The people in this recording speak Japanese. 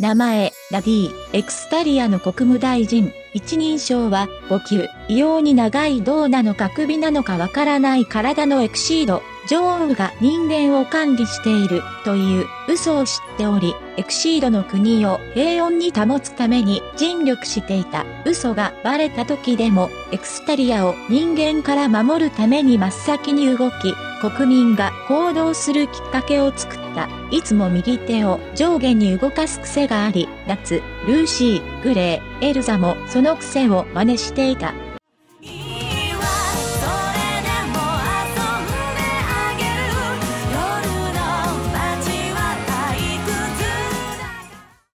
名前、ナディ、エクスタリアの国務大臣、一人称は、ぼきゅ、異様に長い胴なのか首なのかわからない体のエクシード、女王が人間を管理している、という。嘘を知っており、エクシードの国を平穏に保つために尽力していた。嘘がバレた時でも、エクスタリアを人間から守るために真っ先に動き、国民が行動するきっかけを作った。いつも右手を上下に動かす癖があり、ナツ、ルーシィ、グレイ、エルザもその癖を真似していた。